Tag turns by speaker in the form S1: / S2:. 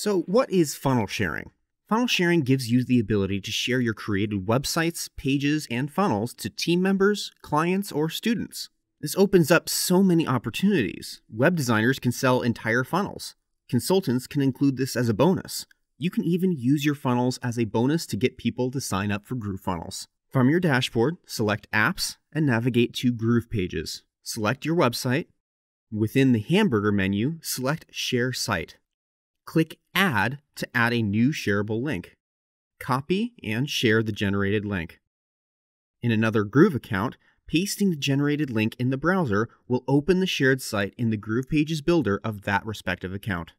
S1: So, what is funnel sharing? Funnel sharing gives you the ability to share your created websites, pages, and funnels to team members, clients, or students. This opens up so many opportunities. Web designers can sell entire funnels. Consultants can include this as a bonus. You can even use your funnels as a bonus to get people to sign up for GrooveFunnels. From your dashboard, select Apps and navigate to Groove Pages. Select your website. Within the hamburger menu, select Share Site. Click Add to add a new shareable link. Copy and share the generated link. In another Groove account, pasting the generated link in the browser will open the shared site in the Groove Pages builder of that respective account.